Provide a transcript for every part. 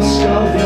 ghost of your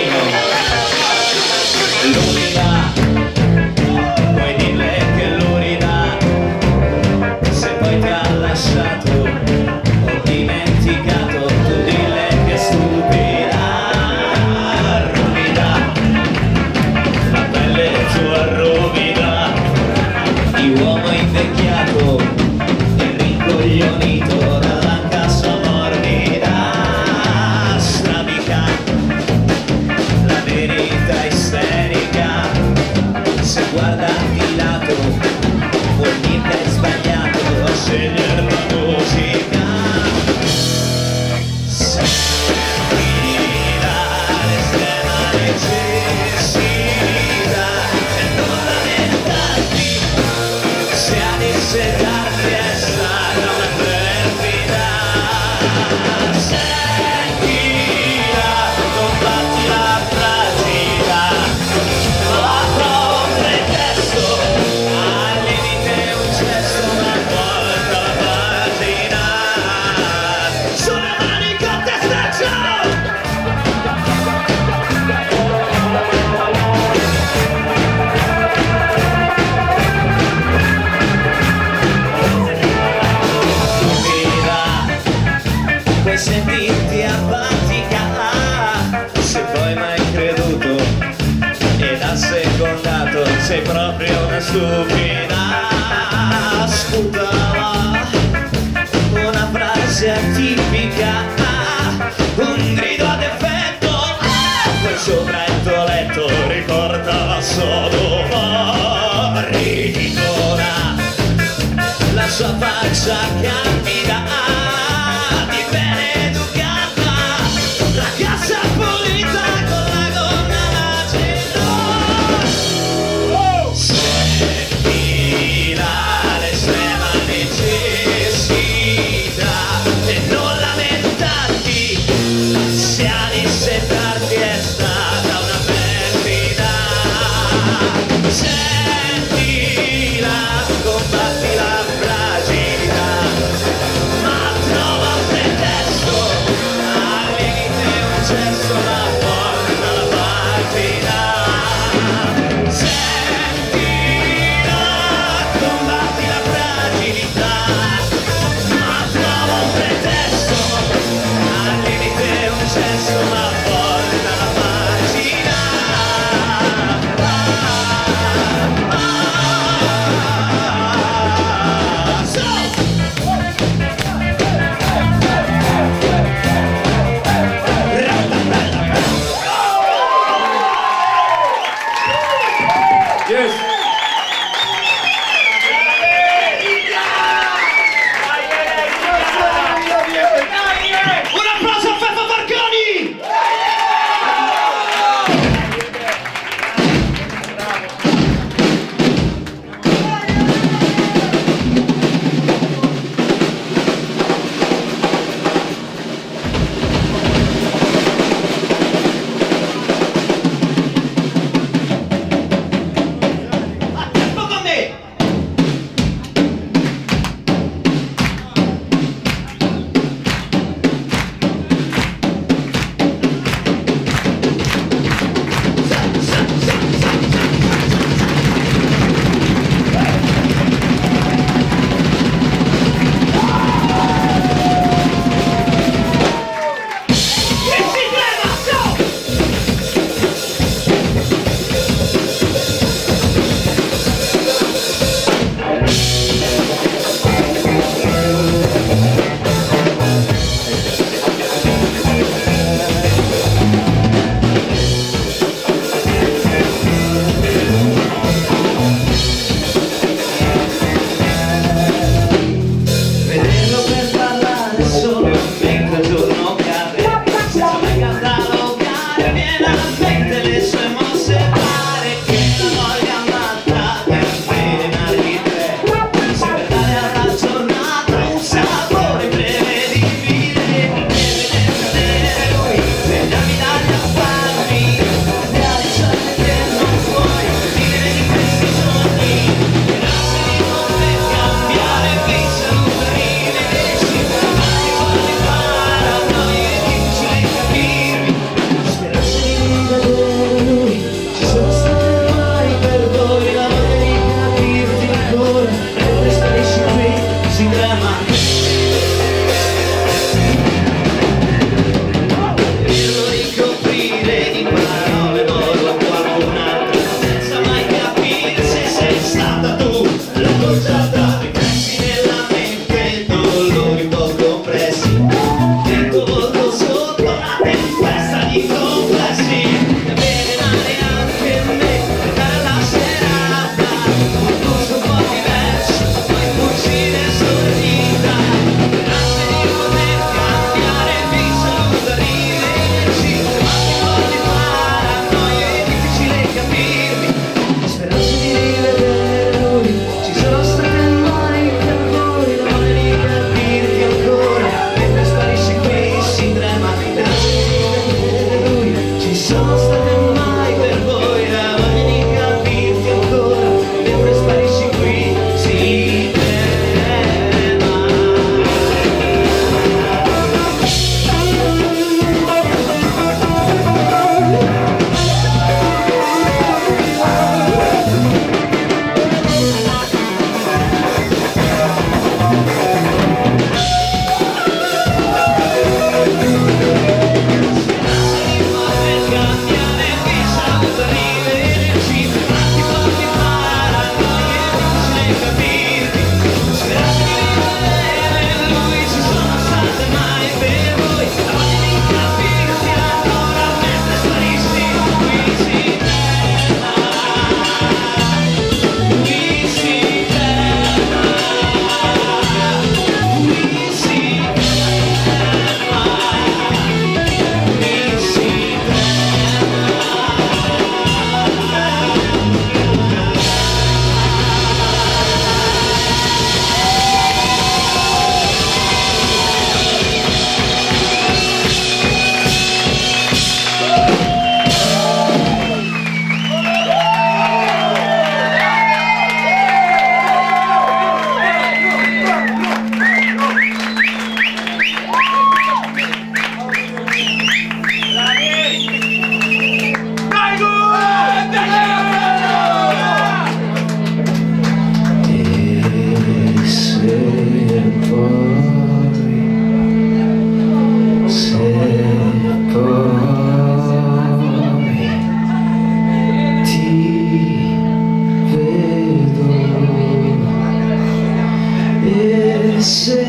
much I. crescer.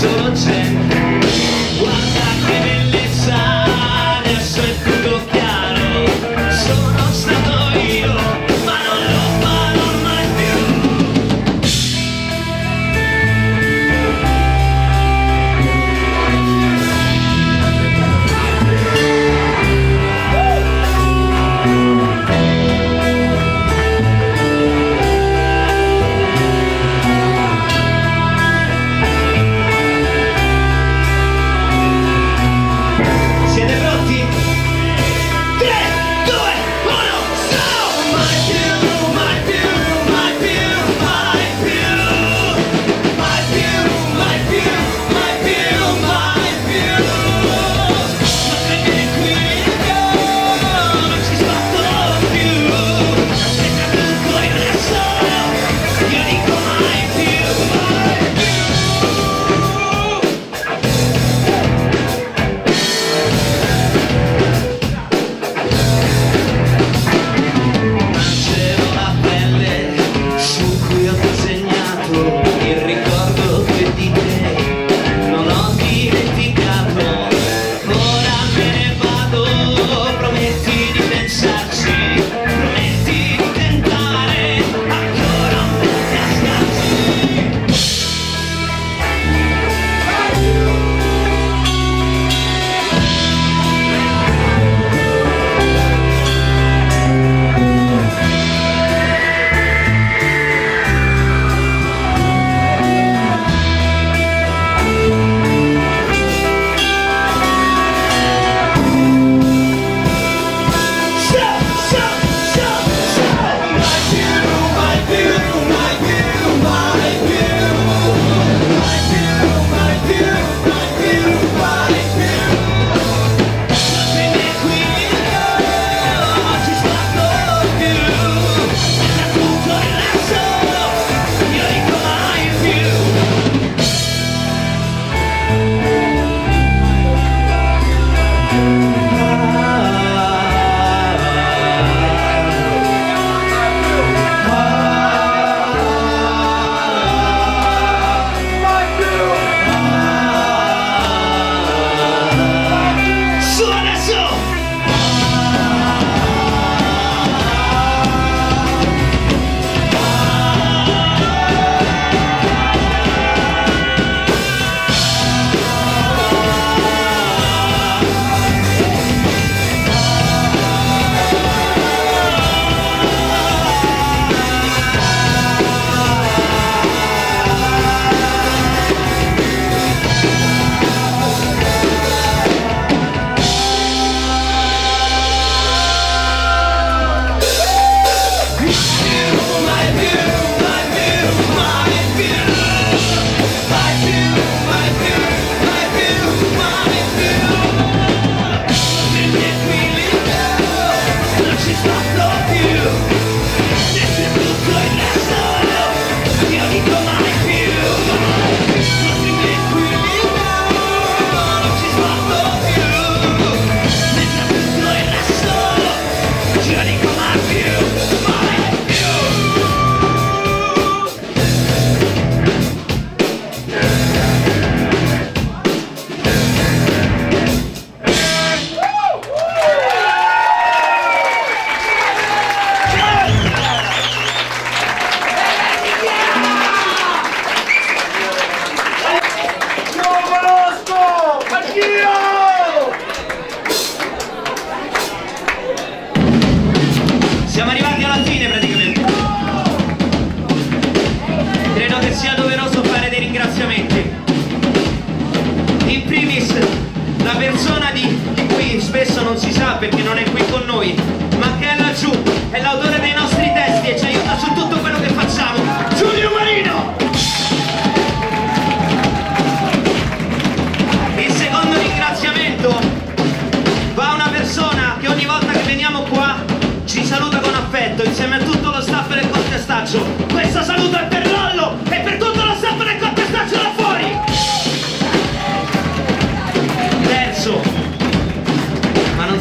such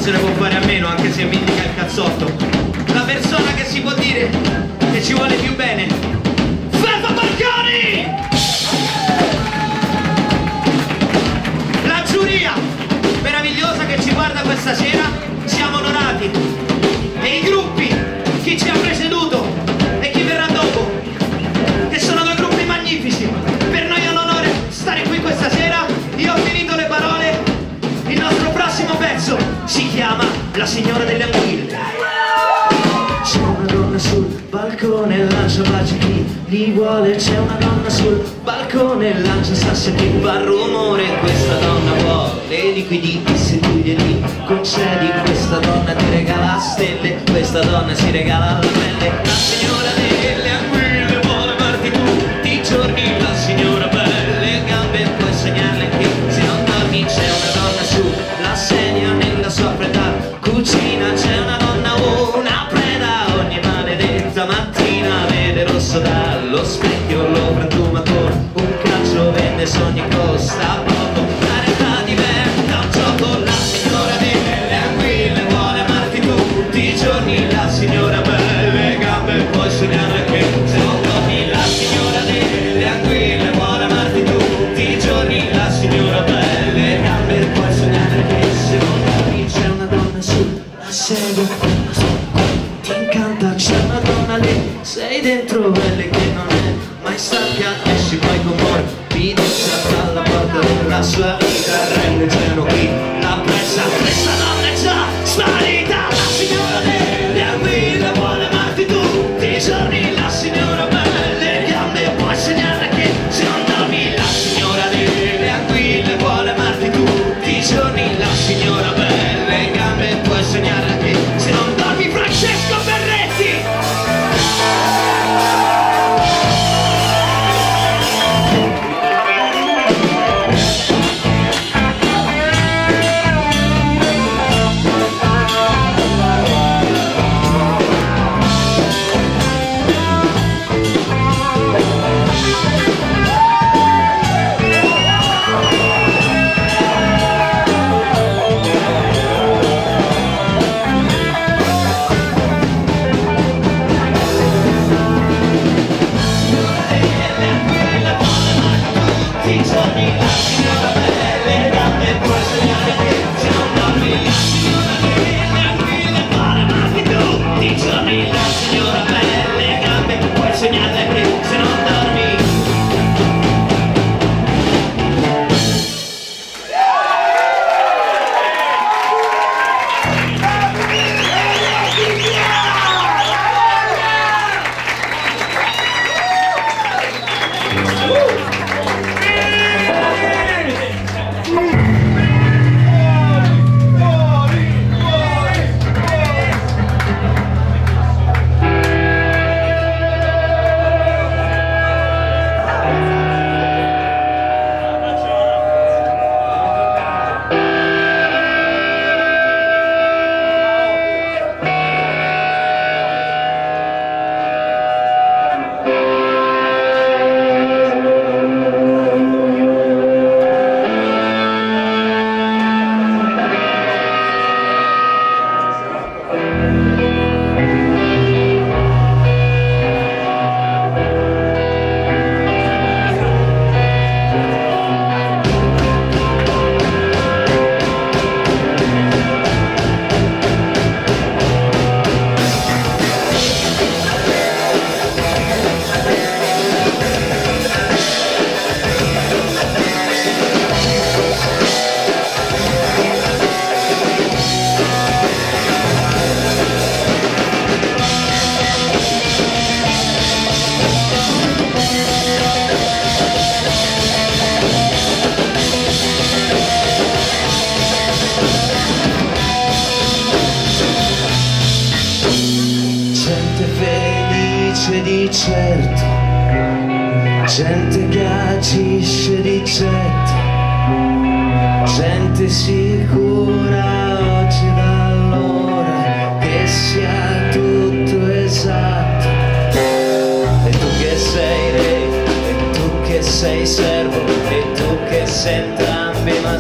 se ne può fare a meno anche se vindica il cazzotto. La persona che si può dire che ci vuole più bene. Fefo Balconi! La giuria meravigliosa che ci guarda questa sera, siamo onorati. E i gruppi, chi ci ha preceduto e chi verrà dopo, che sono due gruppi magnifici. Per noi è un onore stare qui questa sera. Io ho finito le parole. Il nostro prossimo pezzo si chiama La signora delle anguille. C'è una donna sul balcone, lancia baci chi li vuole. C'è una donna sul balcone, lancia sassi a chi fa rumore. Questa donna vuole liquidi, se tu glieli concedi. Questa donna ti regala stelle, questa donna si regala la pelle. La signora delle kiss on your clothes. Stop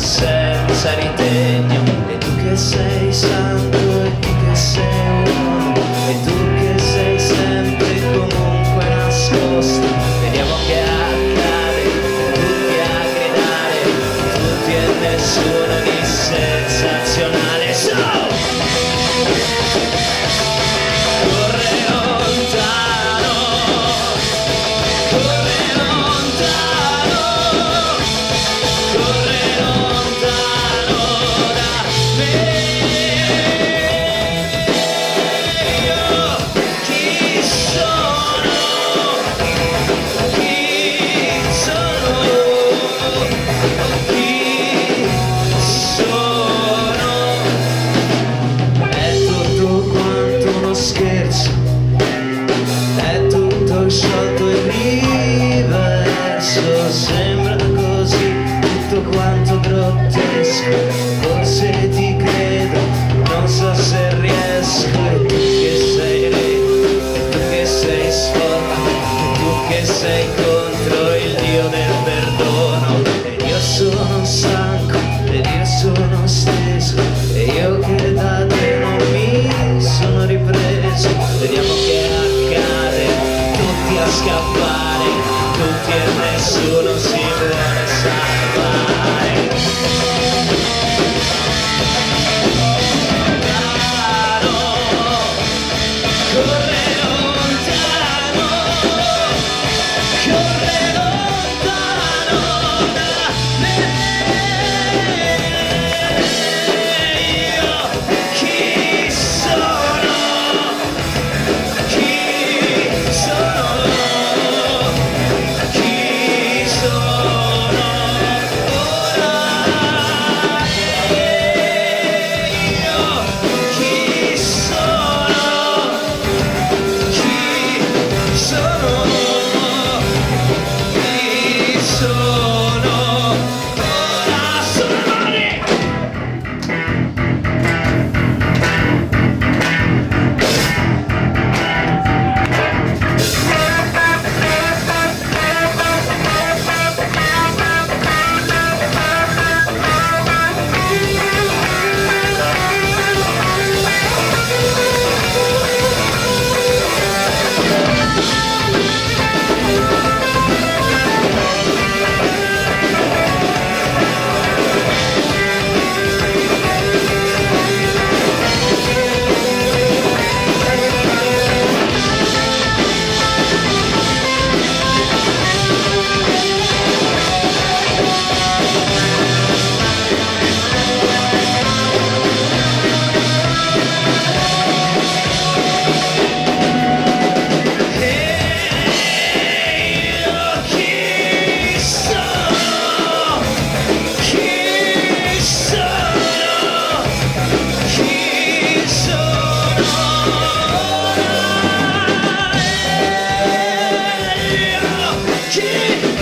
senza ritegno e tu che sei